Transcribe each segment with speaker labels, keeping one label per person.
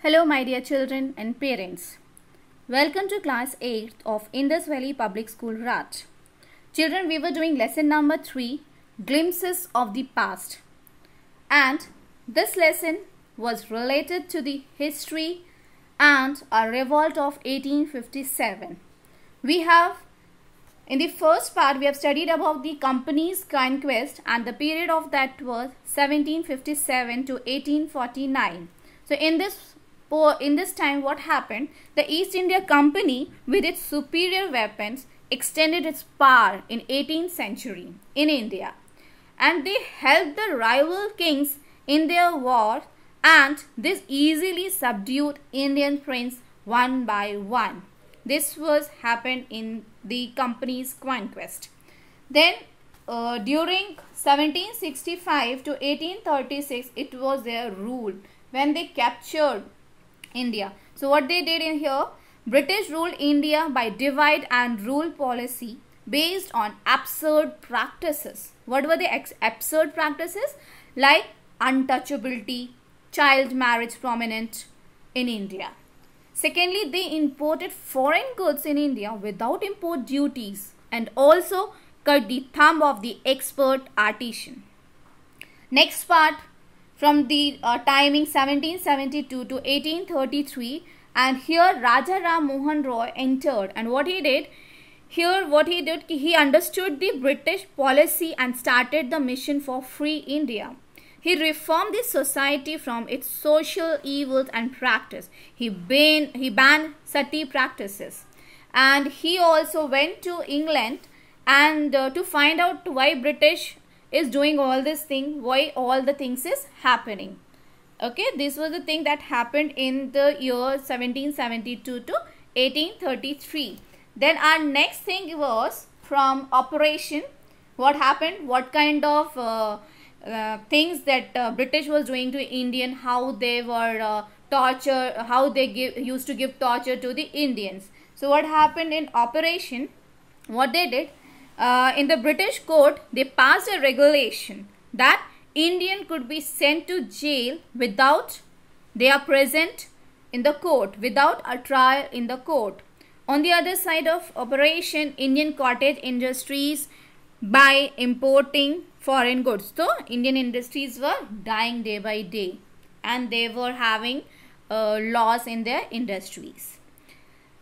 Speaker 1: Hello, my dear children and parents. Welcome to class 8 of Indus Valley Public School Raj. Children, we were doing lesson number 3 Glimpses of the Past. And this lesson was related to the history and a revolt of 1857. We have in the first part, we have studied about the company's conquest and the period of that was 1757 to 1849. So in this in this time what happened? The East India Company with its superior weapons extended its power in 18th century in India and they helped the rival kings in their war and this easily subdued Indian prince one by one. This was happened in the company's conquest. Then uh, during 1765 to 1836 it was their rule when they captured India. So what they did in here British ruled India by divide and rule policy based on absurd practices. What were the absurd practices? Like untouchability, child marriage prominent in India. Secondly, they imported foreign goods in India without import duties and also cut the thumb of the expert artisan. Next part from the uh, timing 1772 to 1833 and here Raja Ram Mohan Roy entered and what he did here what he did he understood the British policy and started the mission for free India he reformed the society from its social evils and practice. He, banned, he banned sati practices. And he also went to England and uh, to find out why British is doing all this thing, why all the things is happening. Okay, this was the thing that happened in the year 1772 to 1833. Then our next thing was from operation. What happened? What kind of uh, uh, things that uh, British was doing to Indian, how they were uh, torture, how they give, used to give torture to the Indians. So what happened in operation, what they did, uh, in the British court, they passed a regulation that Indian could be sent to jail without they are present in the court, without a trial in the court. On the other side of operation, Indian cottage industries by importing foreign goods. So Indian industries were dying day by day and they were having uh, loss in their industries.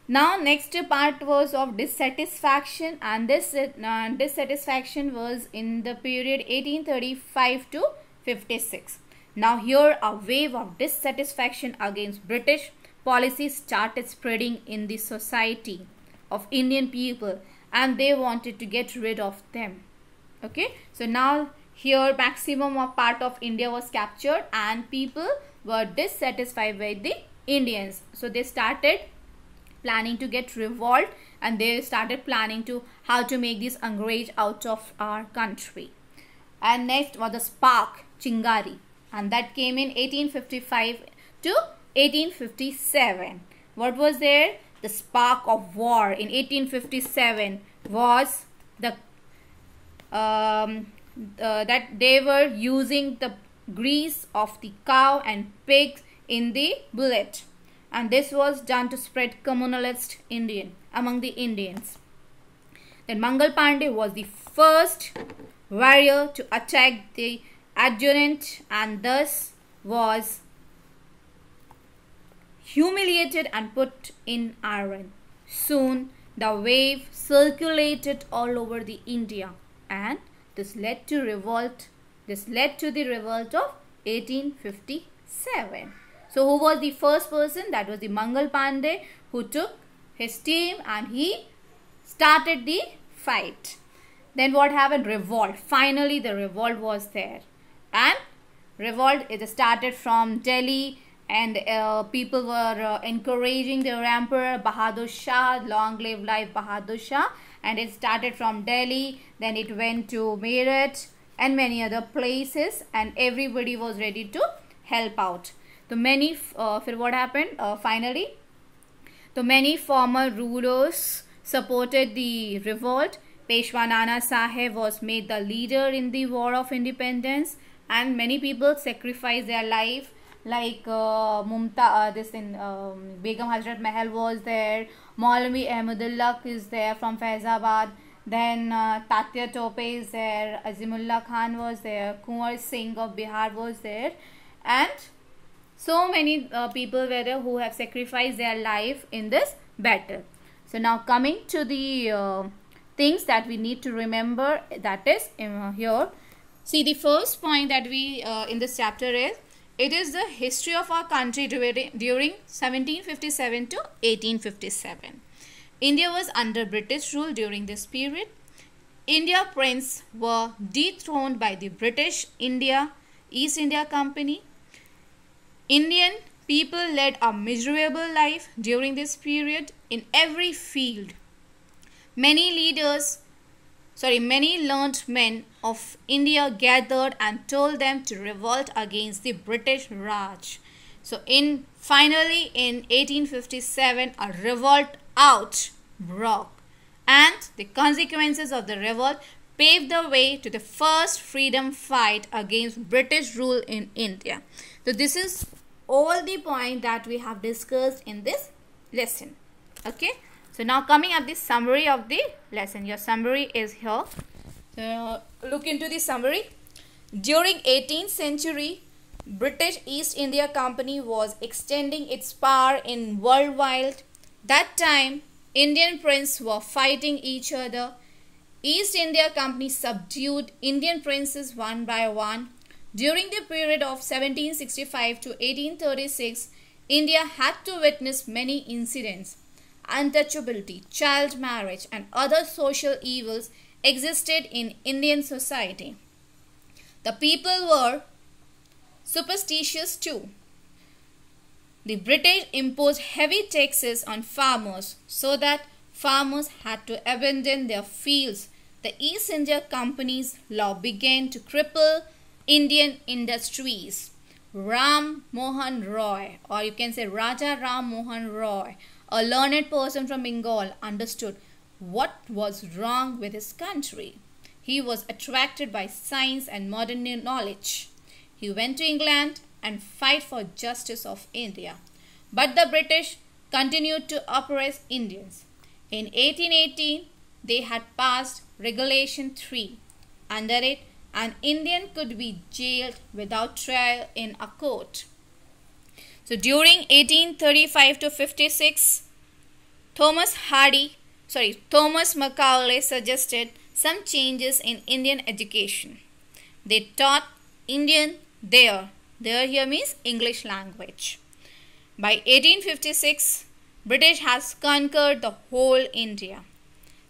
Speaker 1: Now next part was of dissatisfaction and this uh, dissatisfaction was in the period 1835 to 56. Now here a wave of dissatisfaction against British policy started spreading in the society of Indian people and they wanted to get rid of them. Okay? So now here maximum of part of India was captured and people were dissatisfied with the Indians. So they started planning to get revolt and they started planning to how to make this Angrez out of our country. And next was the spark Chingari and that came in 1855 to 1857 what was there? The spark of war in 1857 was the um, uh, that they were using the grease of the cow and pigs in the bullet and this was done to spread communalist Indian among the Indians. Then Mangal Pandey was the first warrior to attack the adjutant and thus was humiliated and put in iron. Soon the wave circulated all over the India and this led to revolt. This led to the revolt of 1857. So who was the first person? That was the Mangal Pandey who took his team and he started the fight. Then what happened? Revolt. Finally the revolt was there. And revolt it started from Delhi and uh, people were uh, encouraging their emperor Bahadur Shah, long live life Bahadur Shah and it started from Delhi then it went to Meerut and many other places and everybody was ready to help out. The many, uh, what happened uh, finally? The many former rulers supported the revolt. Peshwa Nana Sahib was made the leader in the war of independence and many people sacrificed their life like uh, Mumta, this in um, Begum Hazrat Mahal was there. Maulvi Ahmadullah is there from Faizabad. Then uh, Tatya Tope is there. Azimullah Khan was there. Kunwar Singh of Bihar was there, and so many uh, people were there who have sacrificed their life in this battle. So now coming to the uh, things that we need to remember that is uh, here. See the first point that we uh, in this chapter is it is the history of our country during, during 1757 to 1857. India was under British rule during this period. India prince were dethroned by the British India East India Company. Indian people led a miserable life during this period in every field. Many leaders, sorry, many learned men of India gathered and told them to revolt against the British Raj. So in finally in 1857 a revolt out broke and the consequences of the revolt paved the way to the first freedom fight against British rule in India. So this is all the point that we have discussed in this lesson. Okay. So now coming at the summary of the lesson. Your summary is here. So look into the summary. During 18th century, British East India Company was extending its power in worldwide. That time, Indian princes were fighting each other. East India Company subdued Indian princes one by one. During the period of 1765 to 1836, India had to witness many incidents. Untouchability, child marriage, and other social evils existed in Indian society. The people were superstitious too. The British imposed heavy taxes on farmers so that farmers had to abandon their fields. The East India Company's law began to cripple Indian industries. Ram Mohan Roy, or you can say Raja Ram Mohan Roy, a learned person from Bengal, understood what was wrong with his country. He was attracted by science and modern knowledge. He went to England and fight for justice of India. But the British continued to oppress Indians. In 1818, they had passed Regulation 3. Under it, an Indian could be jailed without trial in a court. So during 1835 to 56, Thomas Hardy, sorry, Thomas Macaulay suggested some changes in Indian education. They taught Indian there. There here means English language. By 1856, British has conquered the whole India.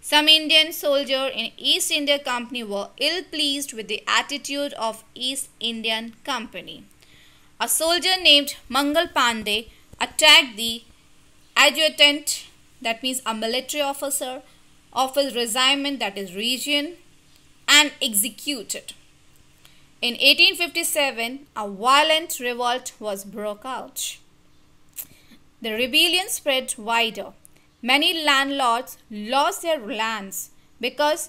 Speaker 1: Some Indian soldiers in East India Company were ill pleased with the attitude of East Indian Company. A soldier named Mangal Pandey attacked the adjutant, that means a military officer, of his regiment, that is region, and executed. In 1857, a violent revolt was broke out. The rebellion spread wider Many landlords lost their lands because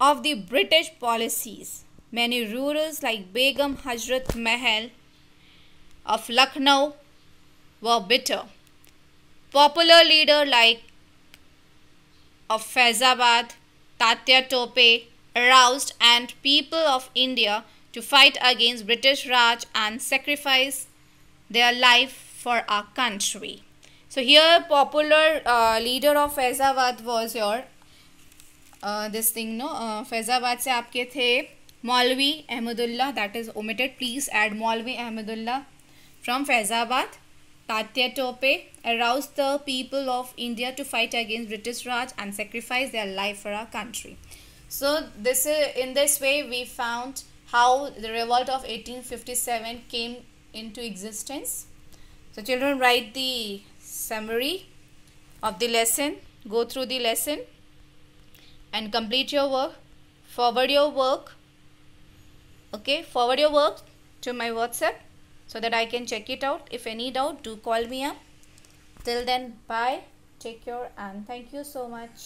Speaker 1: of the British policies. Many rulers like Begum Hazrat Mahal of Lucknow were bitter. Popular leader like of Faizabad, Tatya Tope aroused and people of India to fight against British Raj and sacrifice their life for our country. So here popular uh, leader of Faizabad was your uh, this thing no uh, Faizabad से आपके थे Maulvi Ahmadullah that is omitted please add Maulvi Ahmadullah from Faizabad Tatya Tope aroused the people of India to fight against British Raj and sacrifice their life for our country. So this is, in this way we found how the revolt of 1857 came into existence. So children write the summary of the lesson. Go through the lesson and complete your work. Forward your work. Okay, forward your work to my WhatsApp so that I can check it out. If any doubt, do call me up. Till then, bye. Take care and thank you so much.